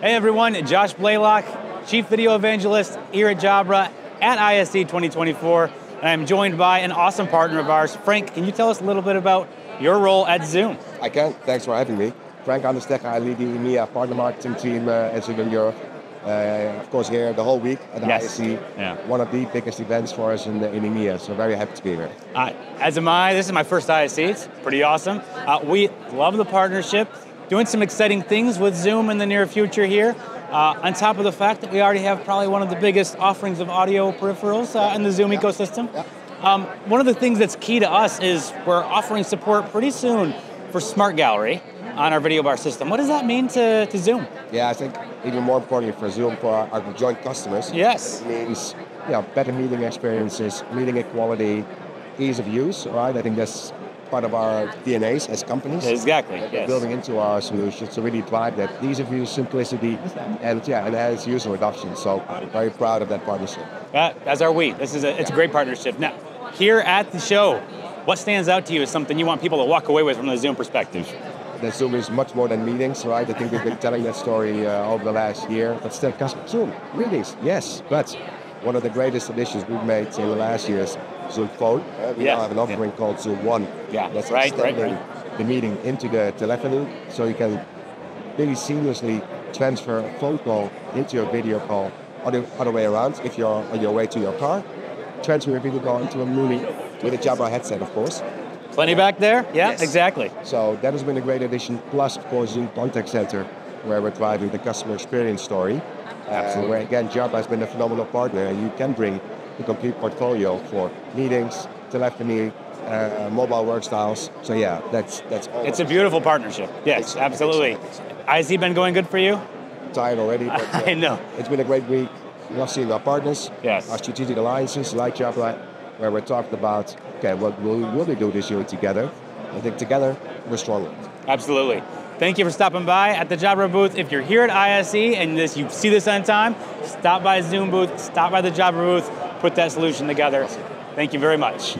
Hey everyone, Josh Blaylock, Chief Video Evangelist here at Jabra at ISE 2024. And I'm joined by an awesome partner of ours. Frank, can you tell us a little bit about your role at Zoom? I can. Thanks for having me. Frank Anderstek, I lead the EMEA partner marketing team uh, at Zoom in Europe. Uh, of course, here the whole week at yes. ISE, yeah. one of the biggest events for us in, in EMEA. So very happy to be here. Uh, as am I. This is my first ISE. It's pretty awesome. Uh, we love the partnership doing some exciting things with Zoom in the near future here. Uh, on top of the fact that we already have probably one of the biggest offerings of audio peripherals uh, in the Zoom ecosystem. Um, one of the things that's key to us is we're offering support pretty soon for Smart Gallery on our video bar system. What does that mean to, to Zoom? Yeah, I think even more importantly for Zoom, for our, our joint customers, yes. it means you know, better meeting experiences, meeting equality, ease of use, right? I think that's part of our DNAs as companies. Exactly. Yes. Building into our solutions to really drive that ease of use, simplicity, and yeah, and as user adoption. So very proud of that partnership. Uh, as are we. This is a, it's a great partnership. Now, here at the show, what stands out to you is something you want people to walk away with from the Zoom perspective? That Zoom is much more than meetings, right? I think we've been telling that story uh, over the last year. But still, Zoom, meetings, yes, but one of the greatest additions we've made in the last years Zoom Phone. Uh, we yeah. now have an offering yeah. called Zoom One. Yeah, that's right, right, right. the meeting into the telephony, so you can really seamlessly transfer a phone call into your video call, or the other way around. If you're on your way to your car, transfer your video call into a movie with a Jabra headset, of course. Plenty back there? Yeah, yes. exactly. So that has been a great addition. Plus, of course, Zoom Contact Center, where we're driving the customer experience story. Absolutely. Uh, where again, Jabra has been a phenomenal partner, and you can bring the complete portfolio for meetings, telephony, uh, mobile work styles. So yeah, that's that's all. It's a beautiful partnership. Yes, absolutely. ISE been going good for you? Tired already. But, uh, I know. It's been a great week. Love seeing our partners, yes. our strategic alliances like Jabra, where we're talking about okay, what will, will we do this year together? I think together we're stronger. Absolutely. Thank you for stopping by at the Jabra booth. If you're here at ISE and this, you see this on time, stop by Zoom booth, stop by the Jabra booth, put that solution together. Thank you very much.